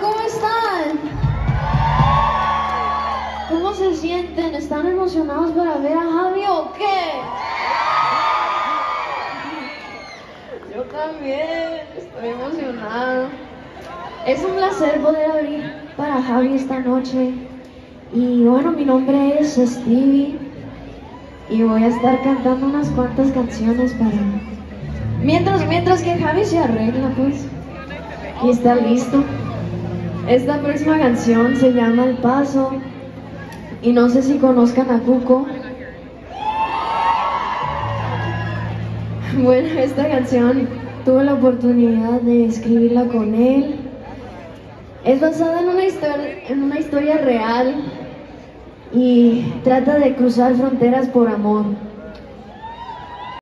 ¿cómo están? ¿Cómo se sienten? ¿Están emocionados para ver a Javi o qué? Estoy emocionada. Es un placer poder abrir para Javi esta noche. Y bueno, mi nombre es Stevie y voy a estar cantando unas cuantas canciones para... Mientras, mientras que Javi se arregla, pues. Y está listo. Esta próxima canción se llama El Paso. Y no sé si conozcan a Cuco. Bueno, esta canción tuve la oportunidad de escribirla con él. Es basada en una historia, en una historia real y trata de cruzar fronteras por amor.